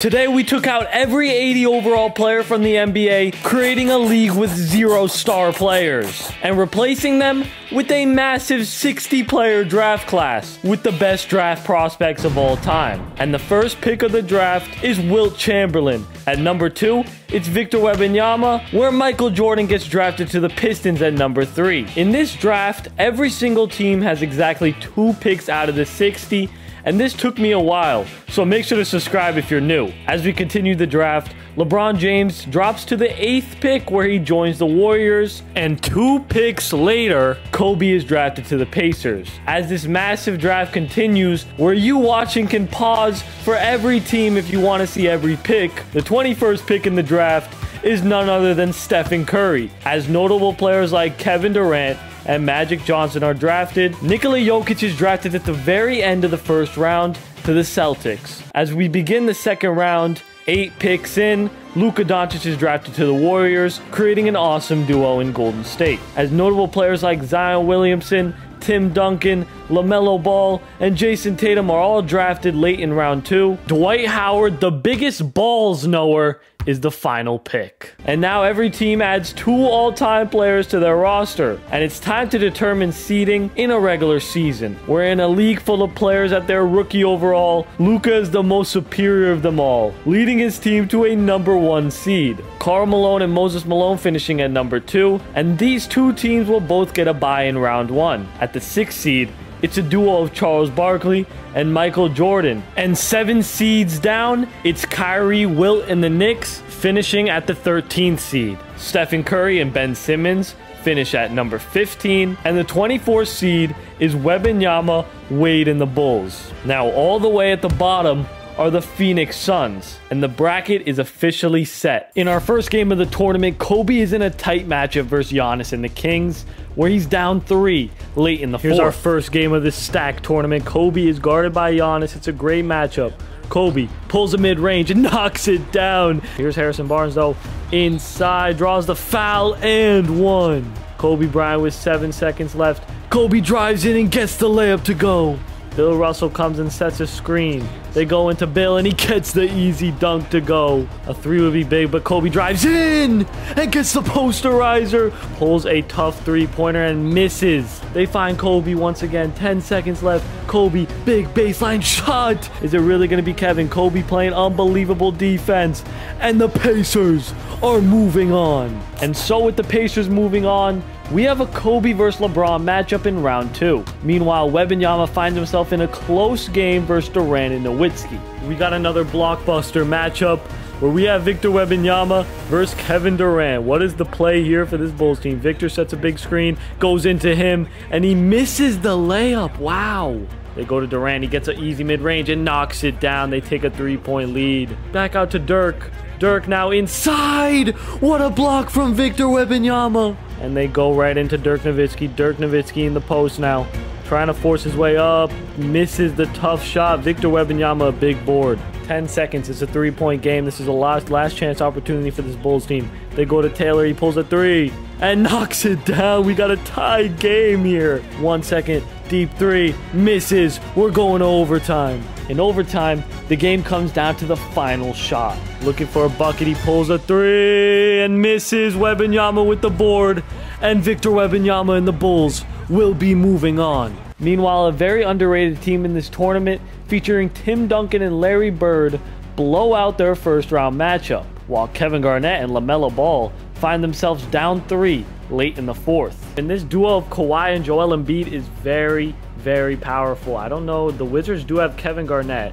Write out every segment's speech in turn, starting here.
Today we took out every 80 overall player from the NBA, creating a league with zero star players, and replacing them with a massive 60 player draft class with the best draft prospects of all time. And the first pick of the draft is Wilt Chamberlain. At number 2, it's Victor Wembanyama, where Michael Jordan gets drafted to the Pistons at number 3. In this draft, every single team has exactly 2 picks out of the 60 and this took me a while, so make sure to subscribe if you're new. As we continue the draft, LeBron James drops to the eighth pick where he joins the Warriors, and two picks later, Kobe is drafted to the Pacers. As this massive draft continues, where you watching can pause for every team if you want to see every pick, the 21st pick in the draft is none other than Stephen Curry. As notable players like Kevin Durant and Magic Johnson are drafted. Nikola Jokic is drafted at the very end of the first round to the Celtics. As we begin the second round, eight picks in, Luka Doncic is drafted to the Warriors, creating an awesome duo in Golden State. As notable players like Zion Williamson, Tim Duncan, LaMelo Ball, and Jayson Tatum are all drafted late in round two. Dwight Howard, the biggest balls knower, is the final pick. And now every team adds two all-time players to their roster, and it's time to determine seeding in a regular season. We're in a league full of players at their rookie overall. Luka is the most superior of them all, leading his team to a number one seed. Karl Malone and Moses Malone finishing at number two, and these two teams will both get a bye in round one. At the sixth seed, it's a duo of Charles Barkley and Michael Jordan. And seven seeds down, it's Kyrie, Wilt, and the Knicks finishing at the 13th seed. Stephen Curry and Ben Simmons finish at number 15. And the 24th seed is Wembanyama, Wade, and the Bulls. Now, all the way at the bottom, are the Phoenix Suns, and the bracket is officially set. In our first game of the tournament, Kobe is in a tight matchup versus Giannis and the Kings, where he's down three late in the Here's fourth. our first game of this stack tournament. Kobe is guarded by Giannis. It's a great matchup. Kobe pulls a mid-range and knocks it down. Here's Harrison Barnes, though. Inside, draws the foul, and one. Kobe Bryant with seven seconds left. Kobe drives in and gets the layup to go. Bill Russell comes and sets a screen. They go into Bill and he gets the easy dunk to go. A three would be big, but Kobe drives in and gets the posterizer. Pulls a tough three-pointer and misses. They find Kobe once again. 10 seconds left. Kobe, big baseline shot. Is it really going to be Kevin? Kobe playing unbelievable defense. And the Pacers are moving on. And so with the Pacers moving on, we have a Kobe versus LeBron matchup in round two. Meanwhile, Wembanyama finds himself in a close game versus Durant and Nowitzki. We got another blockbuster matchup where we have Victor Wembanyama versus Kevin Durant. What is the play here for this Bulls team? Victor sets a big screen, goes into him, and he misses the layup. Wow. They go to Durant. He gets an easy mid-range and knocks it down. They take a three-point lead. Back out to Dirk. Dirk now inside. What a block from Victor Wembanyama. And they go right into Dirk Nowitzki. Dirk Nowitzki in the post now. Trying to force his way up. Misses the tough shot. Victor Wembanyama, a big board. 10 seconds. It's a three-point game. This is a last, last chance opportunity for this Bulls team. They go to Taylor. He pulls a three and knocks it down. We got a tied game here. One second. Deep three. Misses. We're going to overtime. In overtime, the game comes down to the final shot. Looking for a bucket, he pulls a three and misses. Wembanyama with the board, and Victor Wembanyama and the Bulls will be moving on. Meanwhile, a very underrated team in this tournament, featuring Tim Duncan and Larry Bird, blow out their first round matchup, while Kevin Garnett and LaMelo Ball find themselves down three late in the fourth. And this duo of Kawhi and Joel Embiid is very, very powerful. I don't know. The Wizards do have Kevin Garnett.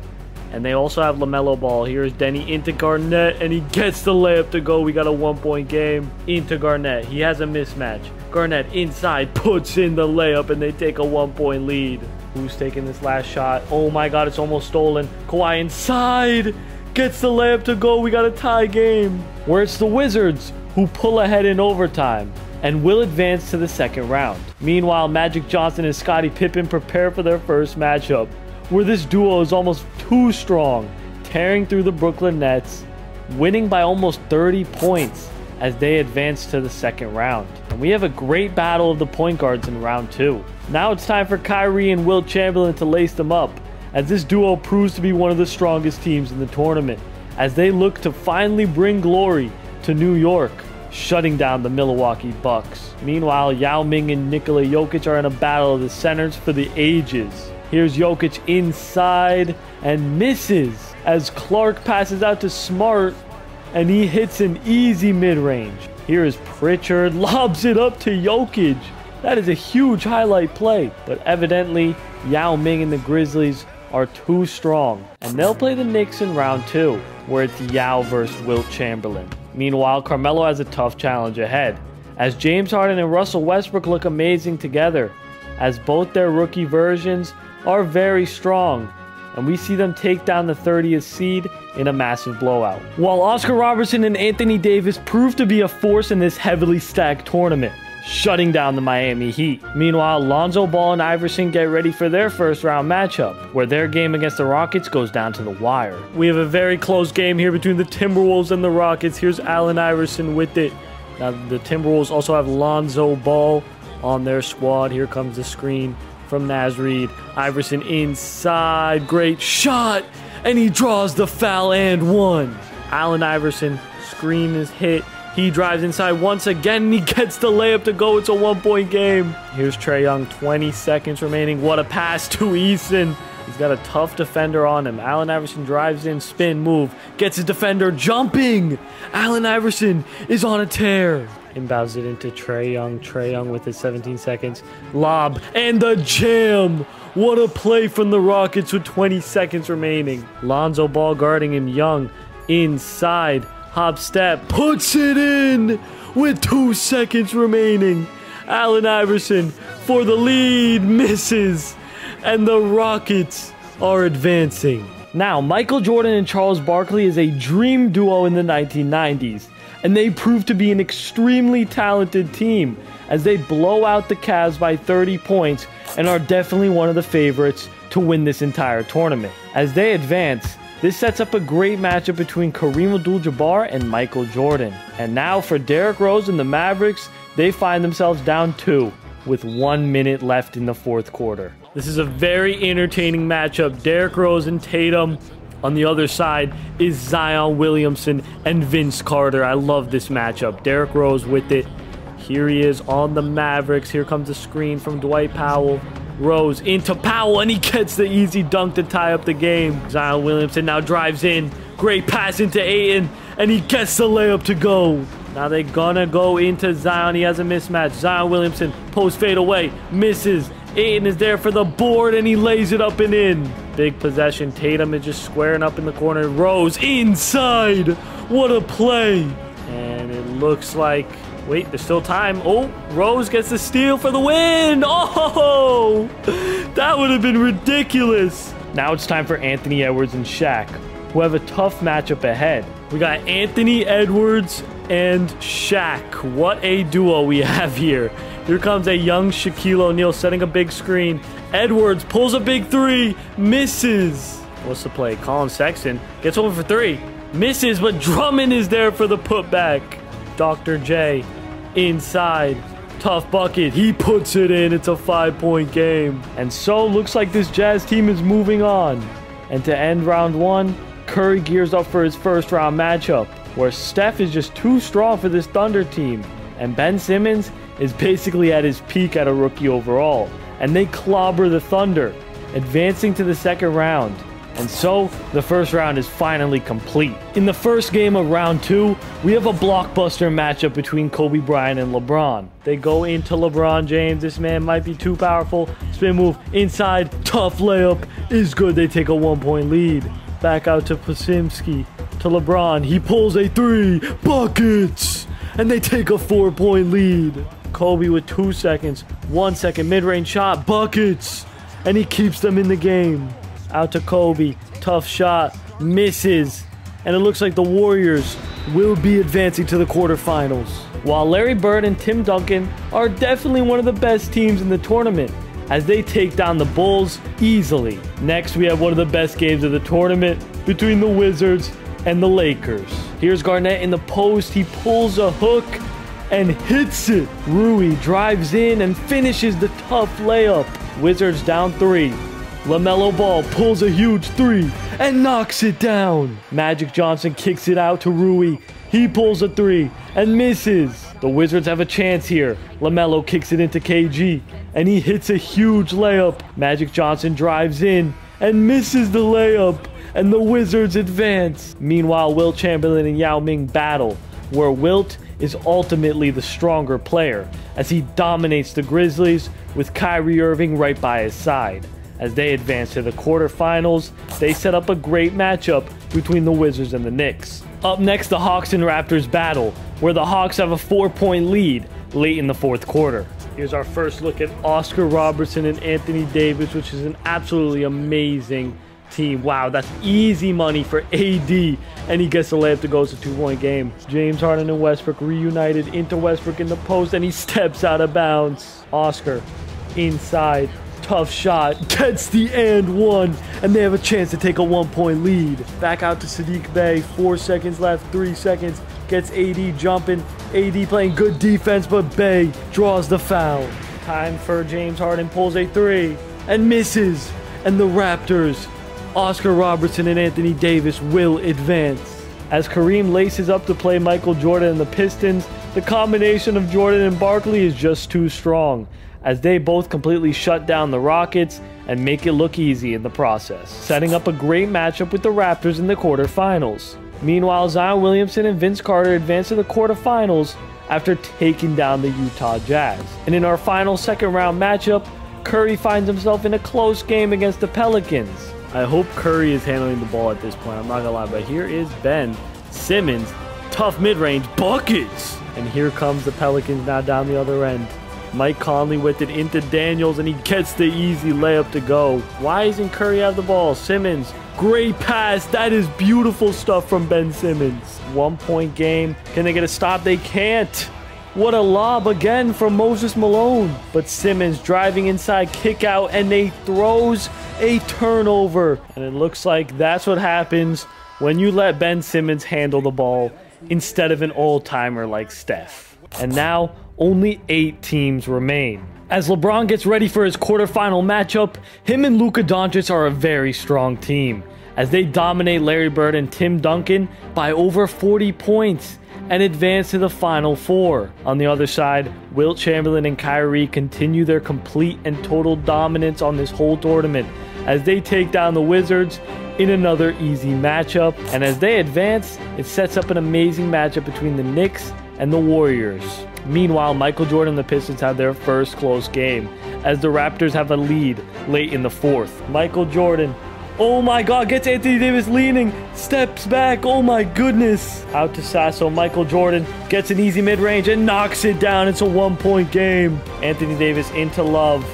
And they also have LaMelo Ball. Here's Deni into Garnett, and he gets the layup to go. We got a one-point game into Garnett. He has a mismatch. Garnett inside puts in the layup, and they take a one-point lead. Who's taking this last shot? Oh my god, it's almost stolen. Kawhi inside gets the layup to go. We got a tie game. Where it's the Wizards who pull ahead in overtime and will advance to the second round. Meanwhile, Magic Johnson and Scottie Pippen prepare for their first matchup, where this duo is almost too strong, tearing through the Brooklyn Nets, winning by almost 30 points as they advance to the second round. And we have a great battle of the point guards in round two. Now it's time for Kyrie and Wilt Chamberlain to lace them up, as this duo proves to be one of the strongest teams in the tournament. as they look to finally bring glory to New York, shutting down the Milwaukee Bucks. Meanwhile, Yao Ming and Nikola Jokic are in a battle of the centers for the ages. Here's Jokic inside and misses as Clark passes out to Smart and he hits an easy mid-range. Here is Pritchard, lobs it up to Jokic. That is a huge highlight play, but evidently Yao Ming and the Grizzlies are too strong, and they'll play the Knicks in round two, where it's Yao versus Wilt Chamberlain. Meanwhile, Carmelo has a tough challenge ahead, as James Harden and Russell Westbrook look amazing together, as both their rookie versions are very strong, and we see them take down the 30th seed in a massive blowout. While Oscar Robertson and Anthony Davis prove to be a force in this heavily stacked tournament, shutting down the Miami Heat. Meanwhile, Lonzo Ball and Iverson get ready for their first round matchup, where their game against the Rockets goes down to the wire. We have a very close game here between the Timberwolves and the Rockets. Here's Allen Iverson with it. Now, the Timberwolves also have Lonzo Ball on their squad. Here comes the screen from Naz Reid. Iverson inside. Great shot. And he draws the foul and one. Allen Iverson, screen is hit. He drives inside once again he gets the layup to go. It's a one point game. Here's Trae Young, 20 seconds remaining. What a pass to Eason. He's got a tough defender on him. Allen Iverson drives in, spin, move, gets his defender jumping. Allen Iverson is on a tear. Inbounds it into Trae Young. Trae Young with his 17 seconds. Lob and the jam. What a play from the Rockets with 20 seconds remaining. Lonzo Ball guarding him. Young inside. Hop step. Puts it in with two seconds remaining. Allen Iverson for the lead. Misses. And the Rockets are advancing. Now, Michael Jordan and Charles Barkley is a dream duo in the 1990s and they prove to be an extremely talented team as they blow out the Cavs by 30 points and are definitely one of the favorites to win this entire tournament. As they advance, this sets up a great matchup between Kareem Abdul-Jabbar and Michael Jordan. And now for Derrick Rose and the Mavericks, they find themselves down two with one minute left in the fourth quarter. This is a very entertaining matchup. Derrick Rose and Tatum on the other side is Zion Williamson and Vince Carter. I love this matchup. Derrick Rose with it. Here he is on the Mavericks. Here comes the screen from Dwight Powell. Rose into Powell, and he gets the easy dunk to tie up the game. Zion Williamson now drives in. Great pass into Ayton, and he gets the layup to go. Now they're gonna go into Zion. He has a mismatch. Zion Williamson post fade away, misses. Ayton is there for the board, and he lays it up and in. Big possession. Tatum is just squaring up in the corner. Rose inside. What a play. And it looks like... Wait, there's still time. Oh, Rose gets the steal for the win. Oh, have been ridiculous. Now it's time for Anthony Edwards and Shaq, who have a tough matchup ahead. We got Anthony Edwards and Shaq. What a duo we have here. Here comes a young Shaquille O'Neal setting a big screen. Edwards pulls a big three, misses. What's the play? Collin Sexton gets over for three, misses, but Drummond is there for the putback. Dr. J inside. Tough bucket. He puts it in. It's a five point game. And so looks like this Jazz team is moving on. And to end round one, Curry gears up for his first round matchup, where Steph is just too strong for this Thunder team. And Ben Simmons is basically at his peak at a rookie overall and they clobber the Thunder, advancing to the second round. And so, the first round is finally complete. In the first game of round two, we have a blockbuster matchup between Kobe Bryant and LeBron. They go into LeBron James. This man might be too powerful. Spin move inside, tough layup is good. They take a one point lead. Back out to Podziemski, to LeBron. He pulls a three, buckets, and they take a four point lead. Kobe with two seconds. One second mid-range shot. Buckets. And he keeps them in the game. Out to Kobe. Tough shot. Misses. And it looks like the Warriors will be advancing to the quarterfinals. While Larry Bird and Tim Duncan are definitely one of the best teams in the tournament as they take down the Bulls easily. Next, we have one of the best games of the tournament between the Wizards and the Lakers. Here's Garnett in the post. He pulls a hook and hits it. Rui drives in and finishes the tough layup. Wizards down three. LaMelo Ball pulls a huge three and knocks it down. Magic Johnson kicks it out to Rui. He pulls a three and misses. The Wizards have a chance here. LaMelo kicks it into KG and he hits a huge layup. Magic Johnson drives in and misses the layup and the Wizards advance. Meanwhile, Wilt Chamberlain and Yao Ming battle, where Wilt is ultimately the stronger player as he dominates the Grizzlies with Kyrie Irving right by his side. As they advance to the quarterfinals, they set up a great matchup between the Wizards and the Knicks. Up next, the Hawks and Raptors battle, where the Hawks have a four point lead late in the fourth quarter. Here's our first look at Oscar Robertson and Anthony Davis, which is an absolutely amazing team. Wow, that's easy money for AD. And he gets the layup to go. to two-point game. James Harden and Westbrook reunited into Westbrook in the post, and he steps out of bounds. Oscar inside. Tough shot. Gets the and one. And they have a chance to take a one-point lead. Back out to Saddiq Bey. Four seconds left. Three seconds. Gets AD jumping. AD playing good defense, but Bey draws the foul. Time for James Harden. Pulls a three. And misses. And the Raptors Oscar Robertson and Anthony Davis will advance. As Kareem laces up to play Michael Jordan and the Pistons, the combination of Jordan and Barkley is just too strong, as they both completely shut down the Rockets and make it look easy in the process, setting up a great matchup with the Raptors in the quarterfinals. Meanwhile, Zion Williamson and Vince Carter advance to the quarterfinals after taking down the Utah Jazz. And in our final second round matchup, Curry finds himself in a close game against the Pelicans. I hope Curry is handling the ball at this point. I'm not gonna lie, but here is Ben Simmons, tough mid-range buckets, and here comes the Pelicans now down the other end. Mike Conley with it into Daniels, and he gets the easy layup to go. Why isn't Curry have the ball? Simmons, great pass. That is beautiful stuff from Ben Simmons. One point game. Can they get a stop? They can't. What a lob again from Moses Malone. But Simmons driving inside, kick out, and they throws a turnover. And it looks like that's what happens when you let Ben Simmons handle the ball instead of an old-timer like Steph. And now only eight teams remain. As LeBron gets ready for his quarterfinal matchup, him and Luka Doncic are a very strong team as they dominate Larry Bird and Tim Duncan by over 40 points and advance to the Final Four. On the other side, Wilt Chamberlain and Kyrie continue their complete and total dominance on this whole tournament as they take down the Wizards in another easy matchup. And as they advance, it sets up an amazing matchup between the Knicks and the Warriors. Meanwhile, Michael Jordan and the Pistons have their first close game as the Raptors have a lead late in the fourth. Michael Jordan Oh my god, gets Anthony Davis leaning, steps back, oh my goodness. Out to Sasser, Michael Jordan gets an easy mid-range and knocks it down. It's a one-point game. Anthony Davis into Love.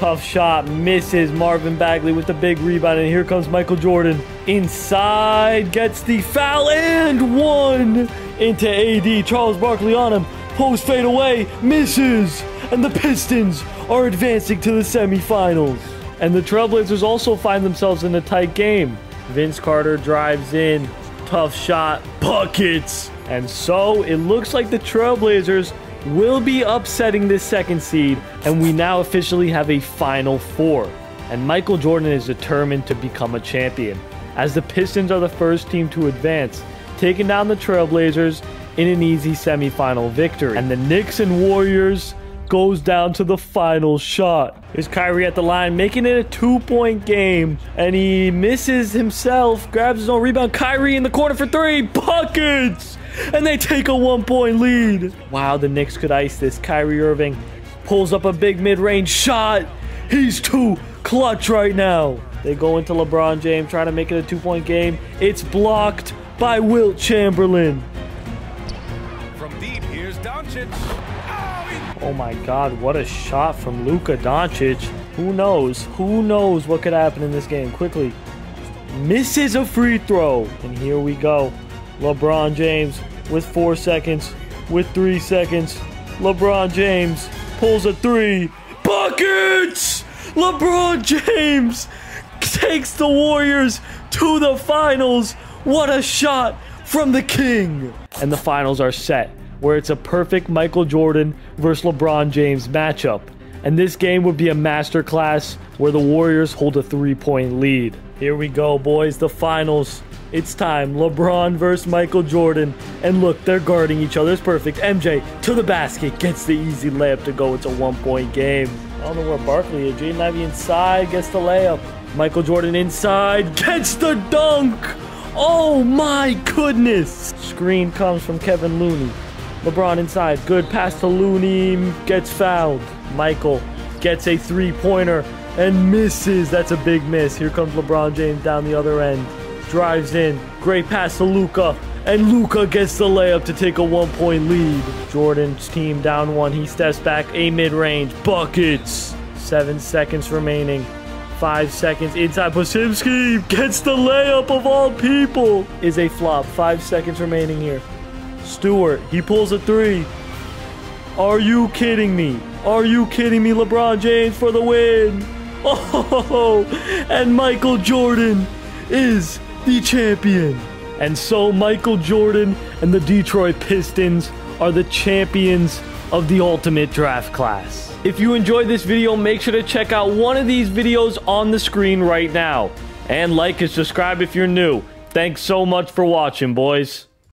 Tough shot, misses Marvin Bagley with the big rebound, and here comes Michael Jordan. Inside, gets the foul, and one into AD. Charles Barkley on him. Post fade away, misses, and the Pistons are advancing to the semifinals. And the Trailblazers also find themselves in a tight game. Vince Carter drives in, tough shot, buckets. And so it looks like the Trailblazers will be upsetting this second seed, and we now officially have a Final Four. And Michael Jordan is determined to become a champion, as the Pistons are the first team to advance, taking down the Trailblazers in an easy semifinal victory. And the Knicks and Warriors goes down to the final shot. Here's Kyrie at the line, making it a two-point game. And he misses himself, grabs his own rebound. Kyrie in the corner for three. Buckets! And they take a one-point lead. Wow, the Knicks could ice this. Kyrie Irving pulls up a big mid-range shot. He's too clutch right now. They go into LeBron James, trying to make it a two-point game. It's blocked by Wilt Chamberlain. From deep, here's Doncic. Oh, oh my god, what a shot from Luka Doncic. Who knows? Who knows what could happen in this game? Quickly. Misses a free throw. And here we go. LeBron James with four seconds. With three seconds. LeBron James pulls a three. Buckets! LeBron James takes the Warriors to the finals. What a shot from the King. And the finals are set where it's a perfect Michael Jordan versus LeBron James matchup. and this game would be a masterclass where the Warriors hold a three point lead. Here we go, boys, the finals. It's time. LeBron versus Michael Jordan. And look, they're guarding each other. It's perfect. MJ to the basket gets the easy layup to go. It's a one point game. I don't know where Barkley is. Jaden Ivey inside gets the layup. Michael Jordan inside gets the dunk. Oh my goodness. Screen comes from Kevin Looney. LeBron inside. Good pass to Looney. Gets fouled. Michael gets a three pointer and misses. That's a big miss. Here comes LeBron James down the other end. Drives in. Great pass to Luka. And Luka gets the layup to take a one point lead. Jordan's team down one. He steps back. A mid range. Buckets. Seven seconds remaining. Five seconds inside. Podziemski gets the layup of all people. Is a flop. Five seconds remaining here. Stewart. He pulls a three. Are you kidding me? Are you kidding me? LeBron James for the win. Oh, and Michael Jordan is the champion. And so Michael Jordan and the Detroit Pistons are the champions of the ultimate draft class. If you enjoyed this video, make sure to check out one of these videos on the screen right now. And like and subscribe if you're new. Thanks so much for watching, boys.